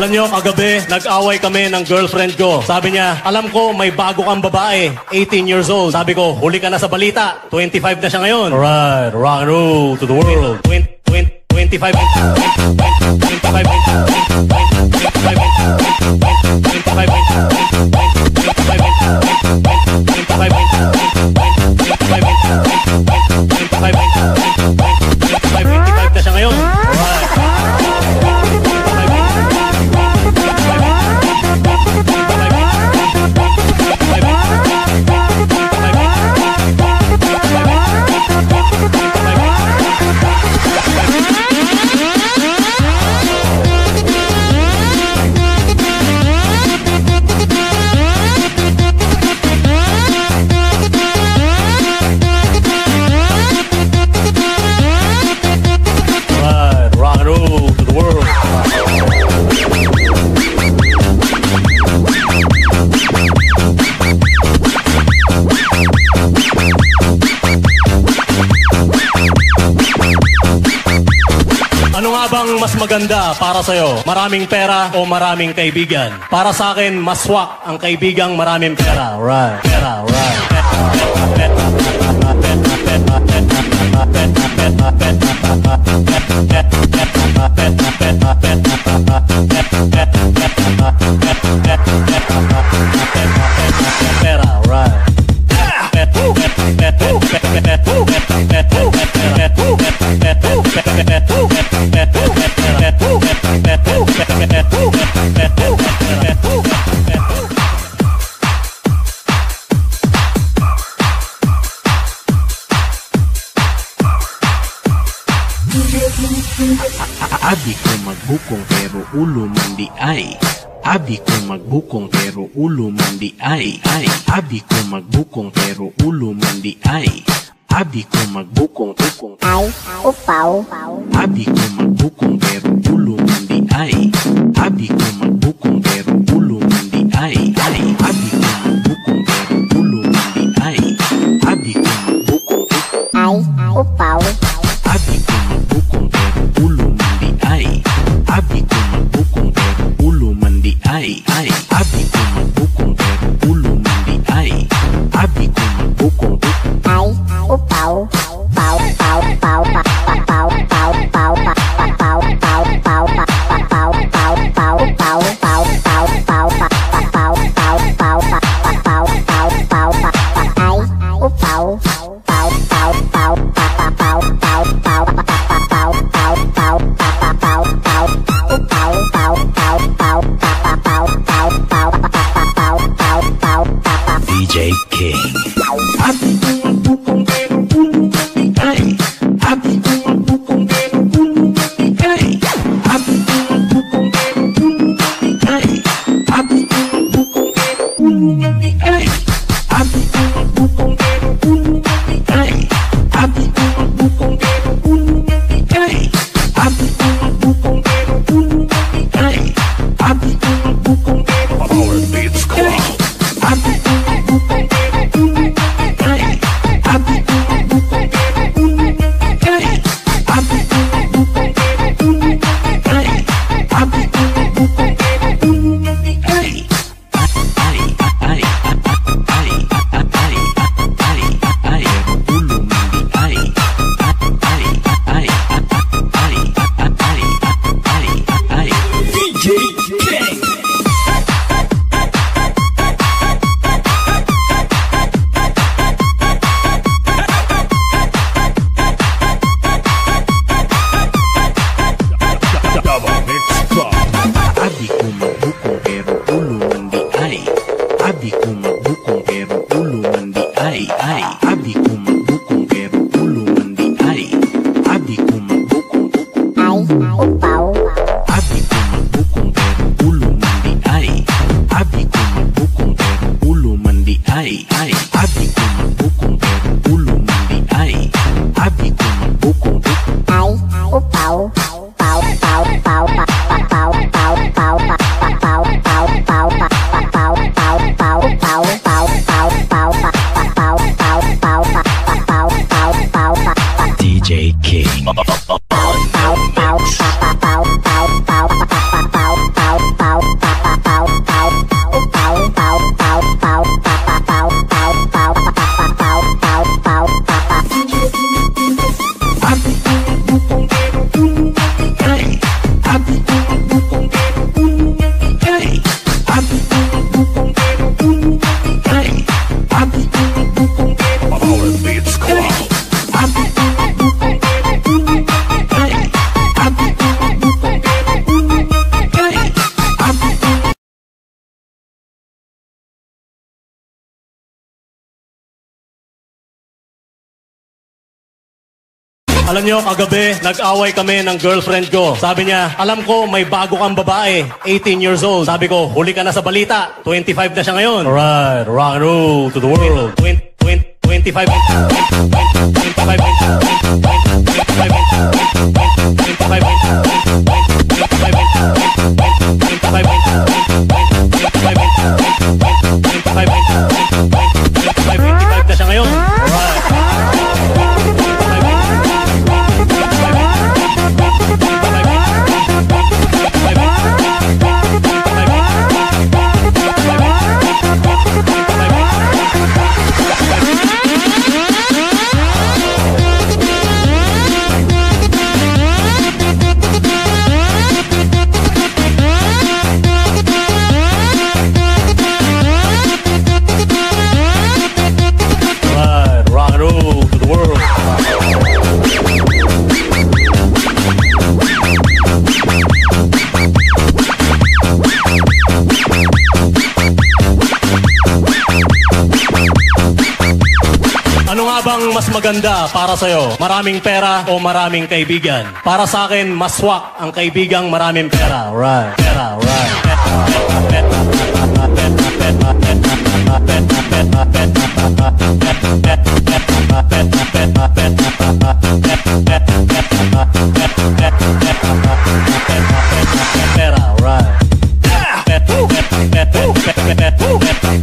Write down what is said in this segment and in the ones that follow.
Alam nyo, kagabi, nag-away kami ng girlfriend ko. Sabi niya, alam ko, may bago kang babae, 18 years old. Sabi ko, huli ka na sa balita, 25 na siya ngayon. Alright, rock and roll to the world. 20, 20, 25, 25, 25 Bang mas maganda para sa'yo? Maraming pera o maraming kaibigan? Para sa akin, mas swak ang kaibigang maraming pera. Right. Pera, right. Pera, Abi ko magbukong pero ulo mandi ay. Abi ko magbukong pero ulo mandi ay. Ay Abi ko magbukong pero ulo mandi ay Abi ko magbukong bukong Ay, upaw. Abi ko magbukong pero ulo mandi ay. Abi ko magbukong pero ulo mandi ay. Ay Abi ko magbukong pero ulo mandi ay. Abi ko magbukong bukong Ay, upaw. Abi ko magbukong pero ulo mandi ay. Abi ko magbukong pero ulo mandi ay. Ay Abi ko the earth. Oh, oh, oh. Alam nyo, kagabi, nag-away kami ng girlfriend ko. Sabi niya, alam ko, may bago kang babae, 18 years old. Sabi ko, huli ka na sa balita, 25 na siya ngayon. Alright, rock and roll to the world. 20, 20, 25, 25, 25 bang mas maganda para sa'yo? Maraming pera o maraming kaibigan? Para sa akin, mas swak ang kaibigang maraming pera. Right. Pera, right. Pera, right.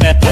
Abi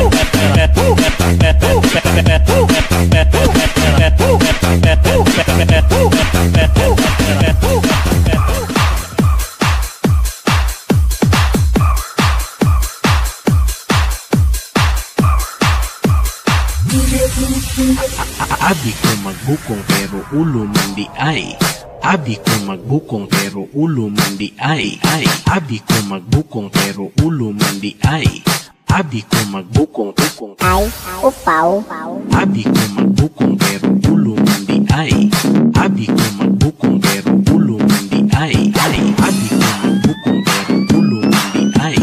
Abi ko magbukong pero ulo mandi ay ay. Abi ko magbukong pero ulo mandi ay. Abi ko magbukong bukong. Ay, upaw. Abi ko magbukong pero ulo mandi ay. Abi ko magbukong pero ulo mandi ay ay. Abi ko magbukong pero ulo mandi ay.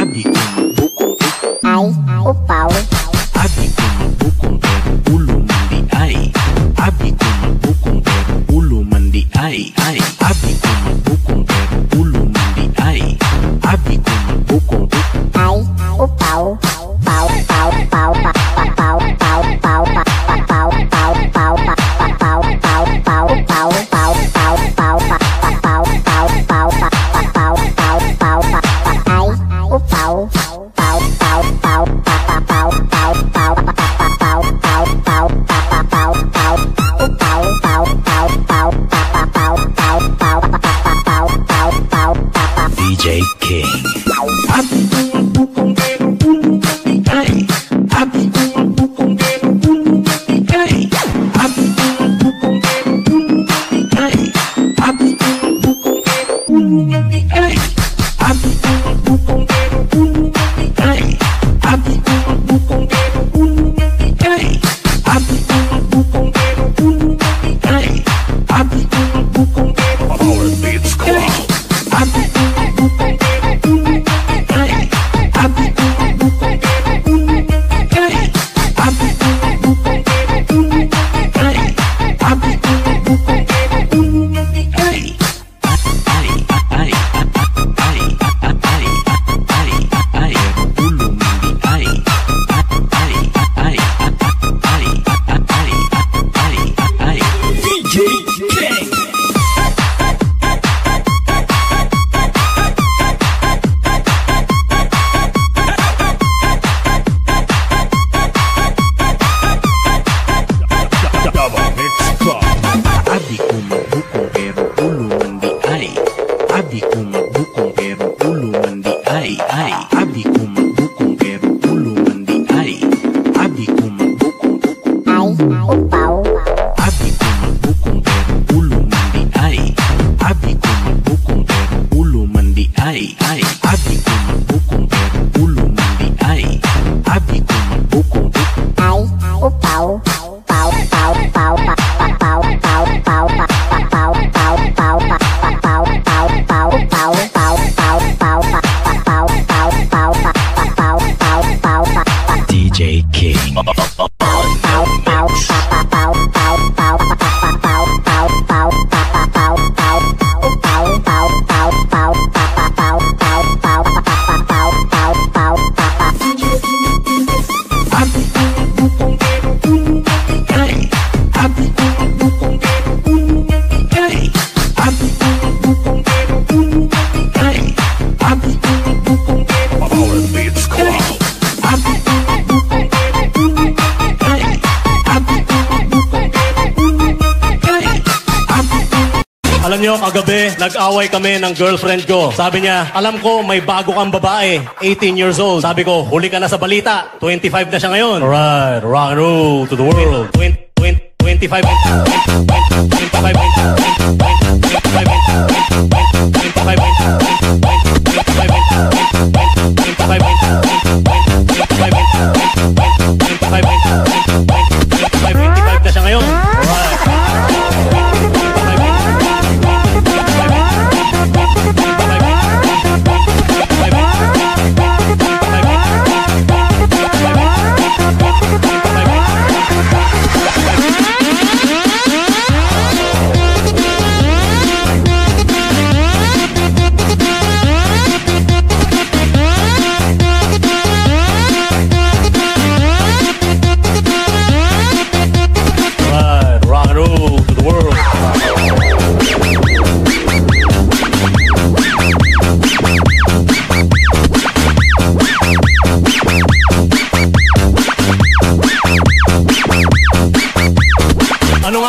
Abi ko magbukong bukong. Ay, upaw. Abi J. King. Nag-away kami ng girlfriend ko. Sabi niya, alam ko, may bago kang babae, 18 years old. Sabi ko, huli ka na sa balita, 25 na siya ngayon. Alright, rock and roll to the world. 20, 20, 25, 25, 25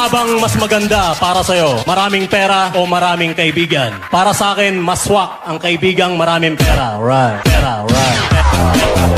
nga mas maganda para sa'yo? Maraming pera o maraming kaibigan? Para sa akin, mas swak ang kaibigang maraming pera. Right. Pera, right. Pera, pera,